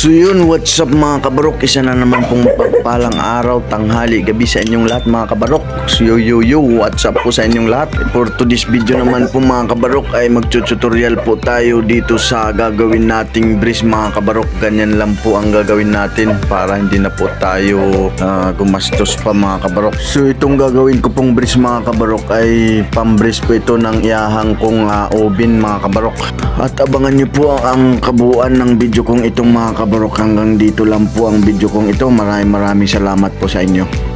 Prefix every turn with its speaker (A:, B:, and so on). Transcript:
A: So yun, what's up mga kabarok? Isa na naman pong pagpalang araw, tanghali, gabi sa inyong lahat mga kabarok. So yo yo yo, what's up po sa inyong lahat? For today's video naman po mga kabarok ay magtututorial po tayo dito sa gagawin nating breeze mga kabarok. Ganyan lang po ang gagawin natin para hindi na po tayo ah, gumastos pa mga kabarok. So itong gagawin ko pong breeze mga kabarok ay pambreeze po ito ng iyahang kong ah, oven mga kabarok. At abangan nyo po ang kabuuan ng video kong itong mga kabarok hanggang dito lang po ang video kong ito. Maraming maraming salamat po sa inyo.